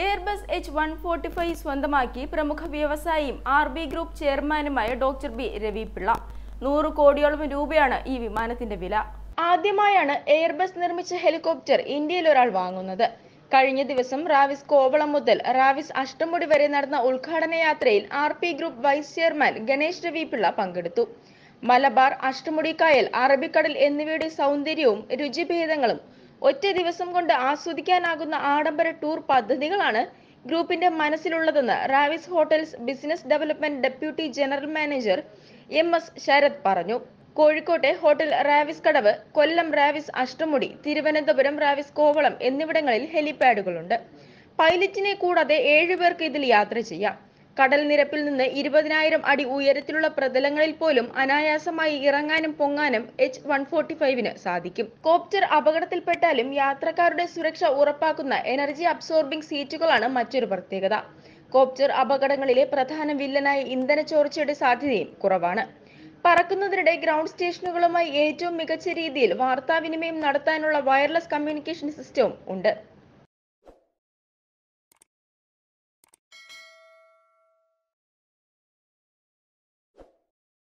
Airbus H one forty five സ്വന്തമാക്കി പ്രമുഖ വ്യവസായിയും ആർ ബി ഗ്രൂപ്പ് ചെയർമാനുമായ ഡോക്ടർ ബി രവിപിള്ള. നൂറ് കോടിയോളം രൂപയാണ് ഈ വിമാനത്തിന്റെ വില. ആദ്യമായാണ് എയർബസ് നിർമ്മിച്ച ഹെലികോപ്റ്റർ ഇന്ത്യയിൽ ഒരാൾ വാങ്ങുന്നത്. കഴിഞ്ഞ ദിവസം റാവിസ് കോവളം മുതൽ റാവിസ് അഷ്ടമുടി വരെ നടന്ന ഉദ്ഘാടന യാത്രയിൽ R P group vice chairman Ganesh Ravi Pillai പങ്കെടുത്തു. മലബാർ അഷ്ടമുടി കായൽ അറബിക്കടൽ എന്നിവയുടെ സൗന്ദര്യവും രുചിഭേദങ്ങളും ഒറ്റ ദിവസം കൊണ്ട് ആസ്വദിക്കാനാകുന്ന ആഡംബര ടൂർ പദ്ധതികളാണ് ഗ്രൂപ്പിന്റെ മനസ്സിലുള്ളതെന്ന് Raviz hotels business development deputy general manager M S Sarath പറഞ്ഞു. കോഴിക്കോട്ടെ ഹോട്ടൽ റാവിസ് കടവ് കൊല്ലം റാവിസ് അഷ്ടമുടി തിരുവനന്തപുരം റാവിസ് കോവളം എന്നിവിടങ്ങളിൽ ഹെലിപാഡുകളുണ്ട്. പൈലറ്റിനെ കൂടാതെ ഏഴുപേർക്ക് ഇതിൽ യാത്ര ചെയ്യാം. കടൽ നിരപ്പിൽ നിന്ന് ഇരുപതിനായിരം അടി ഉയരത്തിലുള്ള പ്രതലങ്ങളിൽ പോലും അനായാസമായി ഇറങ്ങാനും പൊങ്ങാനും എച്ച് വൺ ഫോർട്ടി ഫൈവിന് സാധിക്കും. കോപ്റ്റർ അപകടത്തിൽപ്പെട്ടാലും യാത്രക്കാരുടെ സുരക്ഷ ഉറപ്പാക്കുന്ന എനർജി അബ്സോർബിംഗ് സീറ്റുകളാണ് മറ്റൊരു പ്രത്യേകത. കോപ്റ്റർ അപകടങ്ങളിലെ പ്രധാന വില്ലനായ ഇന്ധന ചോർച്ചയുടെ സാധ്യതയും കുറവാണ്. പറക്കുന്നതിനിടെ ഗ്രൗണ്ട് സ്റ്റേഷനുകളുമായി ഏറ്റവും മികച്ച രീതിയിൽ വാർത്താവിനിമയം നടത്താനുള്ള വയർലെസ് കമ്മ്യൂണിക്കേഷൻ സിസ്റ്റവും ഉണ്ട്.